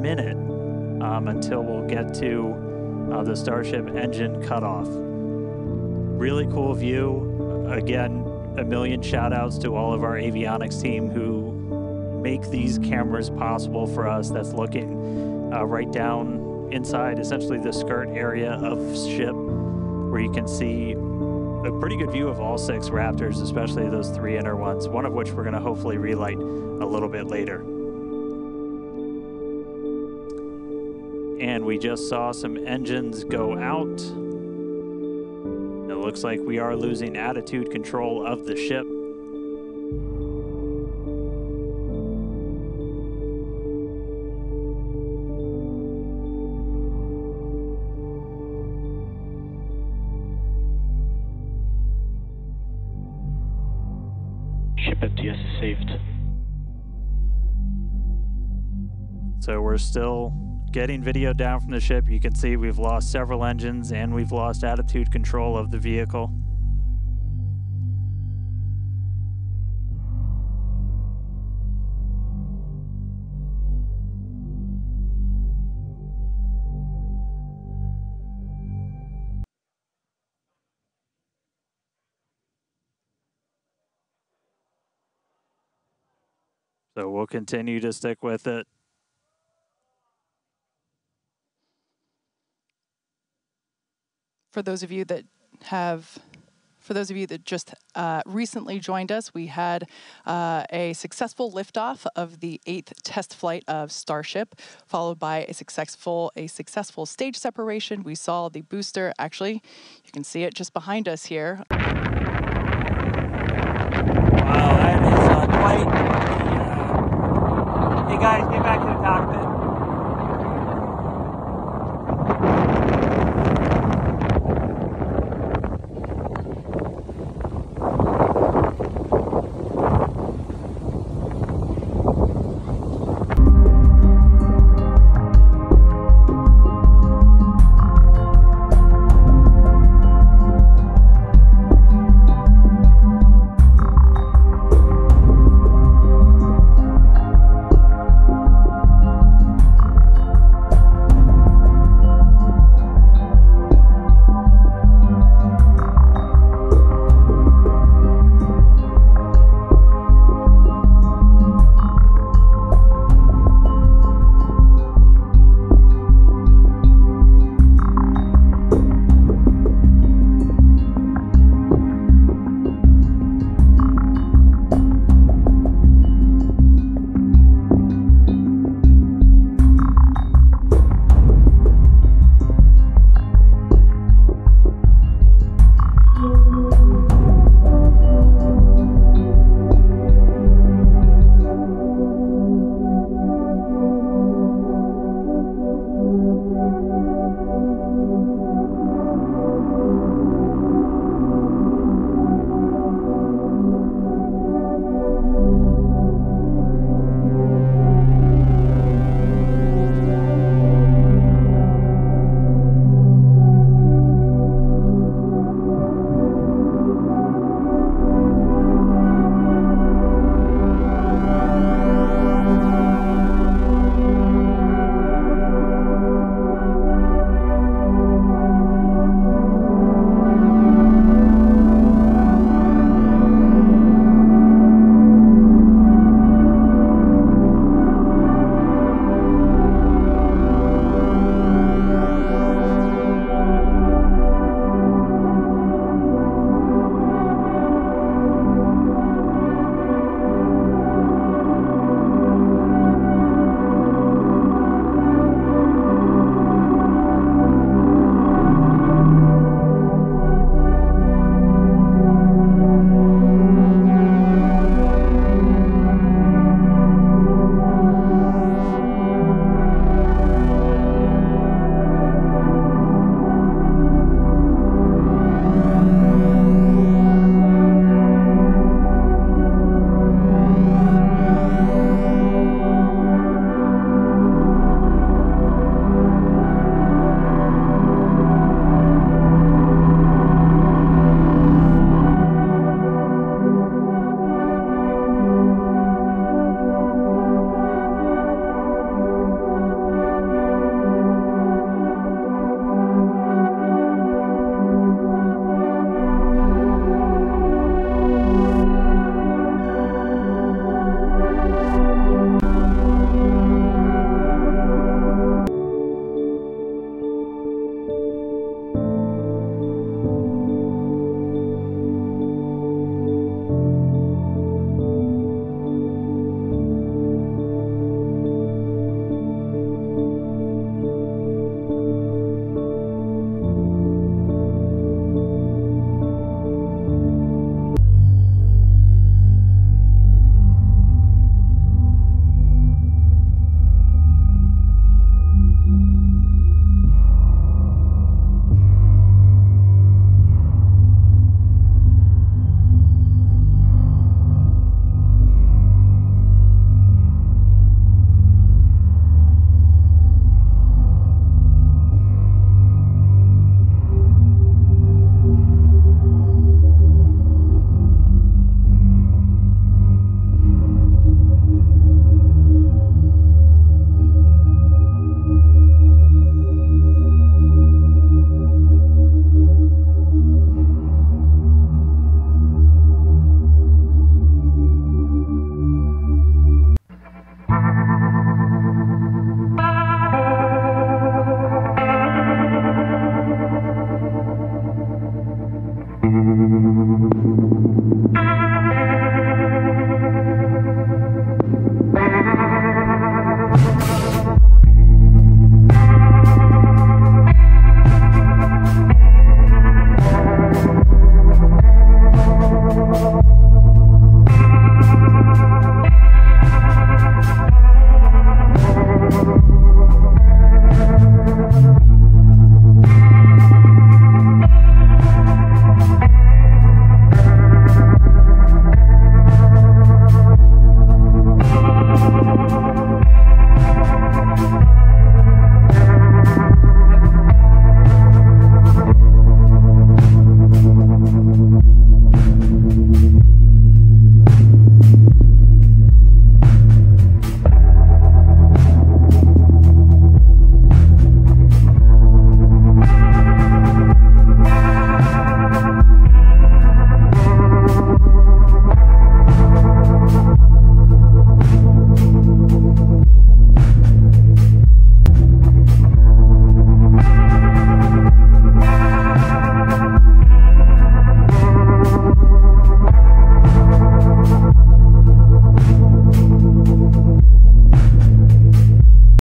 minute um, until we'll get to uh, the Starship engine cutoff. Really cool view. Again, a million shout outs to all of our avionics team who make these cameras possible for us. That's looking uh, right down inside essentially the skirt area of ship where you can see a pretty good view of all six Raptors, especially those three inner ones, one of which we're going to hopefully relight a little bit later. And we just saw some engines go out. It looks like we are losing attitude control of the ship. Ship FTS is saved. So we're still getting video down from the ship. You can see we've lost several engines and we've lost attitude control of the vehicle. So we'll continue to stick with it. For those of you that have for those of you that just uh, recently joined us, we had uh, a successful liftoff of the eighth test flight of Starship, followed by a successful a successful stage separation. We saw the booster. Actually, you can see it just behind us here. Wow, that is uh, quite. Hey guys, get back to the cockpit.